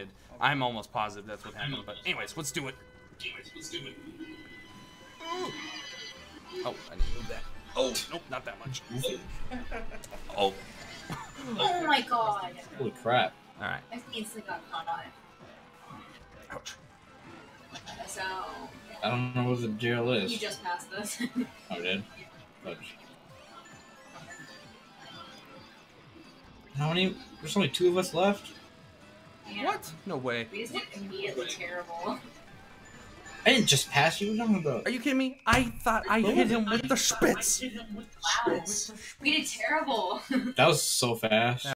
did. I'm almost positive that's what happened. But anyways, let's do it. Anyways, let's do it. Oh, I need to move that. Oh, nope, not that much. Oh. Oh my god. Holy crap. All right. I instantly got caught on it. Ouch. So, I don't know what the jail is. you just passed this. Oh, I did? Fudge. How many? There's only two of us left? Yeah. What? No way. We just did immediately terrible. I didn't just pass you. What are you about? Are you kidding me? I thought I hit him with the spitz. Wow. We did terrible. That was so fast.